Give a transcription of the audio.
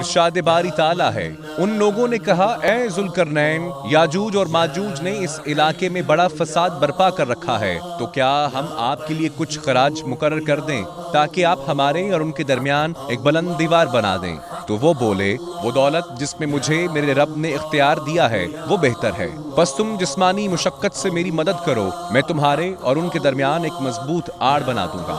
इरशाद बारी ताला है। उन लोगों ने कहा ए जुलकरनैन, याजूज और माजूज ने इस इलाके में बड़ा फसाद बर्पा कर रखा है। तो क्या हम आपके लिए कुछ खराज मुकर कर दें, ताकि आप हमारे और उनके दरमियान एक बुलंद दीवार बना दें? तो वो बोले, वो दौलत जिसमें मुझे, मेरे रब ने इख्तियार दिया है, वो बेहतर है। बस तुम जिस्मानी मुशक्कत से मेरी मदद करो, मैं तुम्हारे और उनके दरमियान एक मज़बूत आड़ बना दूँगा।